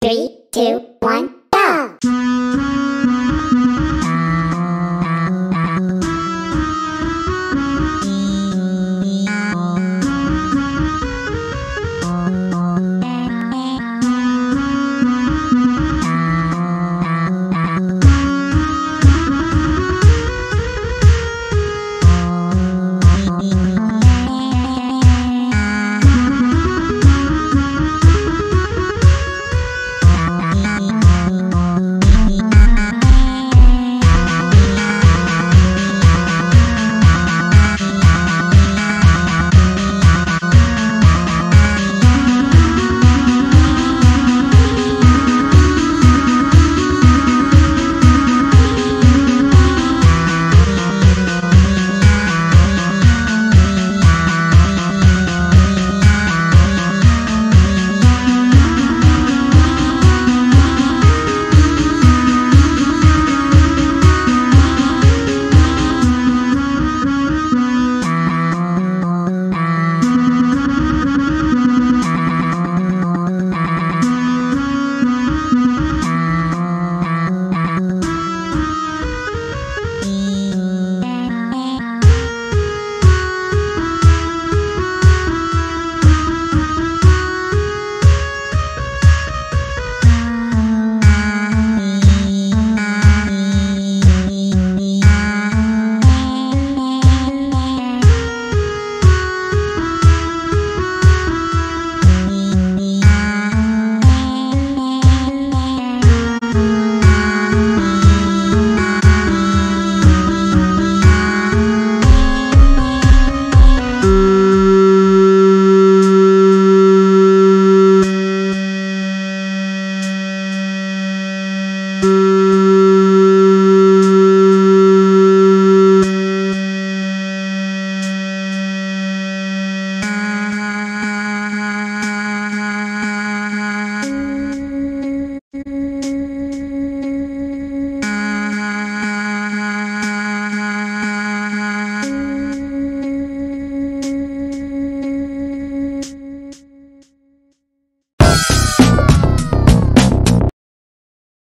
Three, two, one.